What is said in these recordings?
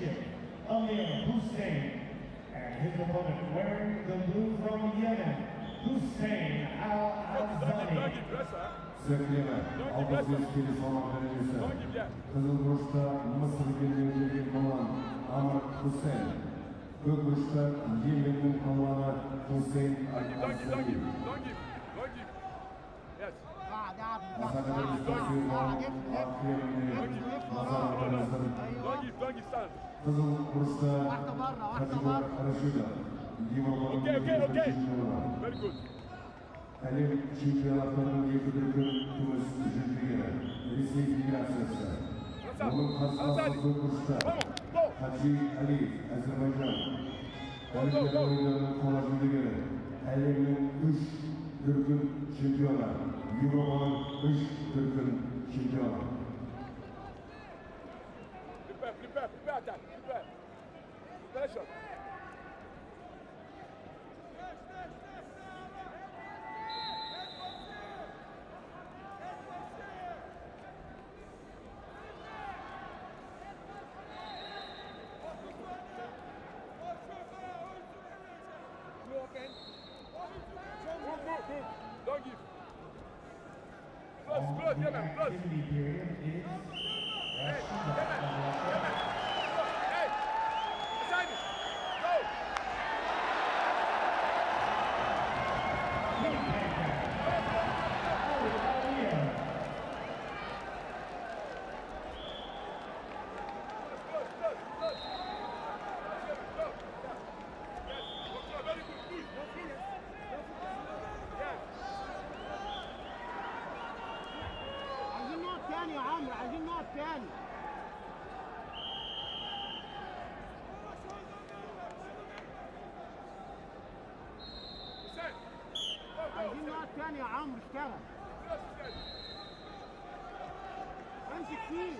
championship, Amir Hussein, and his opponent wearing the blue from Yemen, Hussein. Al-Azzani. Sevgiler, Abbasiz Kilisoğlu Belediyesi, Kızılburç'ta Mısır Birliği'nin kalan Amr Hüseyin, Gökburç'ta Yemen'in kalanı Hüseyin Al-Azzani. Hasan Efendi Stasyonu, Akhiyerini, Warta Barra, Warta Barra. Okay, okay, okay. Very good. Kalem 3. yanaklarının yıkıdığı Tunus 3. yere. Rize İlgiler Sesler. Bunun kasması kuruşta. Hacı Ali, Azerbaycan. Kalem oyunlarının kolajında göre. Kalem'in 3 Türk'ün şampiyonu. Euro'nun 3 Türk'ün şampiyonu. Prepare, prepare, prepare attack, prepare. Preparation. Don't give. Close, close, yeah, man, close. やめろ! الثاني. عايزين نقط تاني يا عمرو اشتغل. امسك فيه.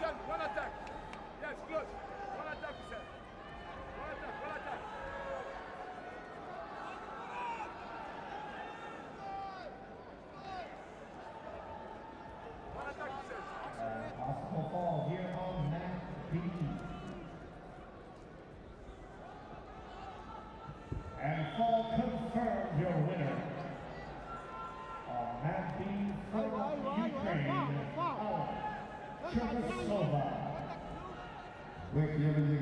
سلم ولا تاك يس كلوز Czechoslovak. Thank you,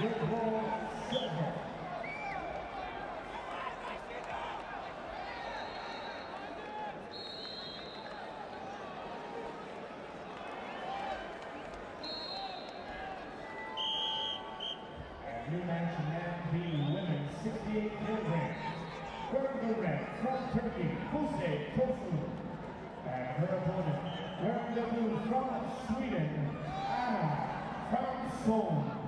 With gold, silver. And new match man B women 68 kilograms. Wearing the red from Turkey, Jose Kofu. And her opponent, wearing the from Sweden, Anna Fransson. Bekleme,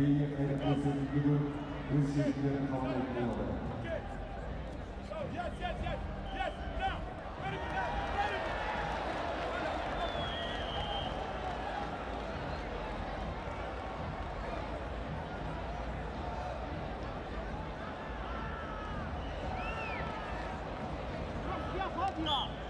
Milli Eğitim Müdürü Rus Yetkililerin kabul edilmesi. Yes, yes, yes, yes, now, ready, ready. Yeah.